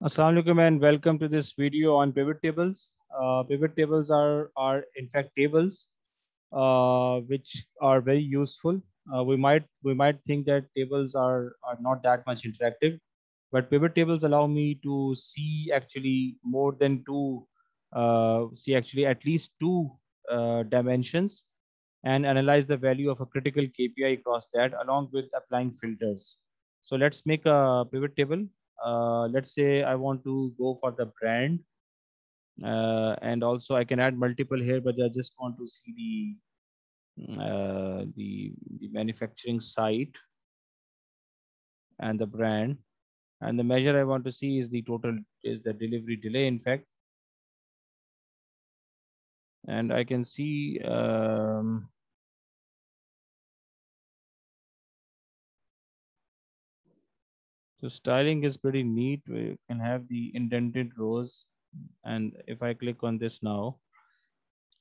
Assalamu alaikum and welcome to this video on pivot tables. Uh, pivot tables are, are in fact tables uh, which are very useful. Uh, we might we might think that tables are, are not that much interactive, but pivot tables allow me to see actually more than two, uh, see actually at least two uh, dimensions and analyze the value of a critical KPI across that along with applying filters. So let's make a pivot table uh, let's say I want to go for the brand uh, and also I can add multiple here, but I just want to see the, uh, the, the manufacturing site and the brand and the measure I want to see is the total is the delivery delay in fact. And I can see um, So styling is pretty neat. We can have the indented rows. And if I click on this now,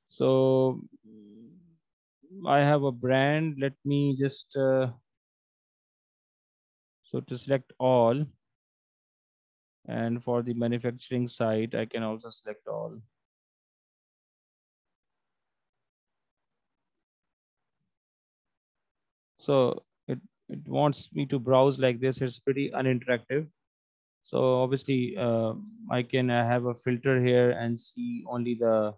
so I have a brand. Let me just, uh, so to select all. And for the manufacturing side, I can also select all. So it wants me to browse like this. It's pretty uninteractive. So obviously uh, I can uh, have a filter here and see only the,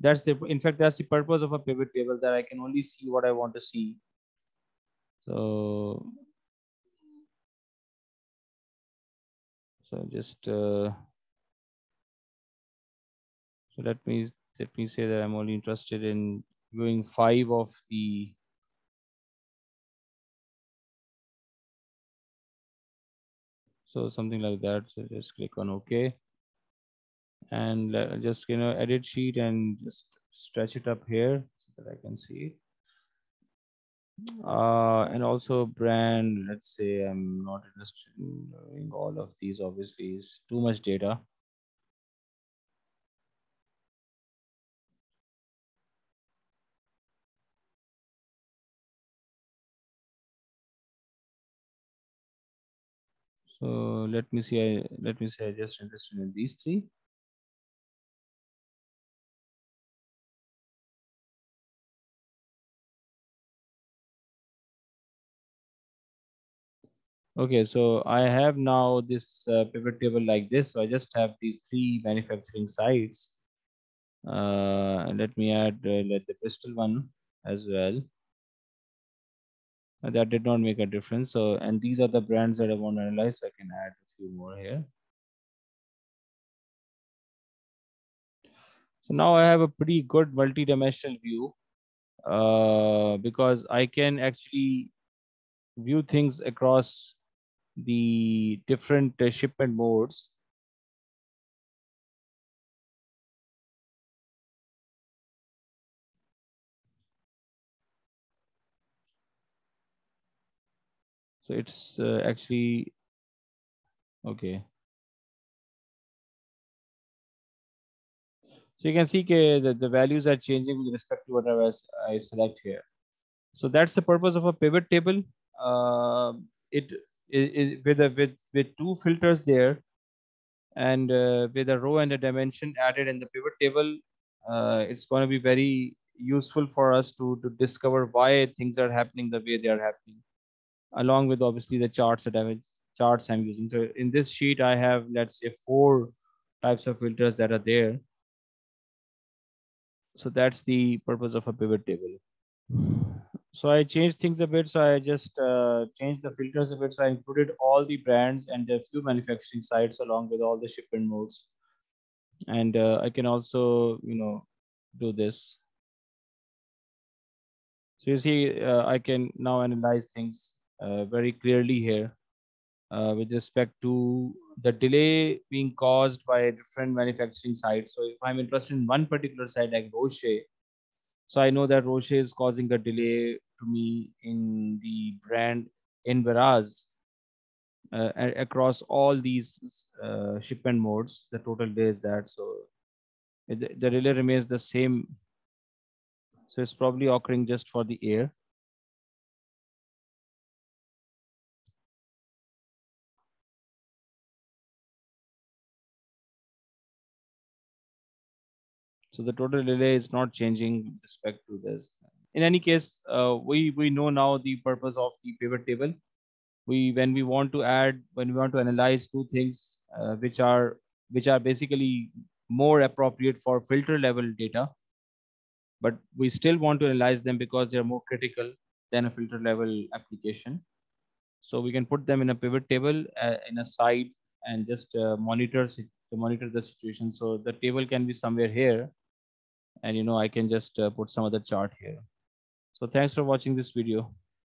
that's the, in fact, that's the purpose of a pivot table that I can only see what I want to see. So, so just, uh, so let me, let me say that I'm only interested in viewing five of the So something like that. So just click on OK. And just, you know, edit sheet and just stretch it up here so that I can see it. Uh, and also brand, let's say I'm not interested in all of these, obviously is too much data. So let me see, I, let me say I just interested in these three. Okay, so I have now this uh, pivot table like this. So I just have these three manufacturing sites. Uh, let me add uh, let the Bristol one as well. That did not make a difference. So, and these are the brands that I want to analyze. So I can add a few more here. So now I have a pretty good multi-dimensional view uh, because I can actually view things across the different shipment modes. So it's uh, actually, okay. So you can see that the values are changing with respect to whatever I select here. So that's the purpose of a pivot table. Uh, it, it, it, with a, with with two filters there, and uh, with a row and a dimension added in the pivot table, uh, it's going to be very useful for us to to discover why things are happening the way they are happening, along with obviously the charts that I charts I'm using. So in this sheet, I have let's say four types of filters that are there so that's the purpose of a pivot table. So I changed things a bit. So I just uh, changed the filters a bit. So I included all the brands and a few manufacturing sites along with all the shipment modes. And uh, I can also, you know, do this. So you see, uh, I can now analyze things very clearly here uh, with respect to the delay being caused by different manufacturing sites. So if I'm interested in one particular site like Roche, so I know that Roche is causing a delay to me in the brand Invirase uh, across all these uh, shipment modes. The total day is that. So it, the delay remains the same. So it's probably occurring just for the air. So the total delay is not changing with respect to this. In any case, uh, we, we know now the purpose of the pivot table. We, when we want to add, when we want to analyze two things, uh, which are, which are basically more appropriate for filter level data, but we still want to analyze them because they're more critical than a filter level application. So we can put them in a pivot table uh, in a side and just uh, monitor to monitor the situation. So the table can be somewhere here and you know, I can just uh, put some other chart here. So thanks for watching this video.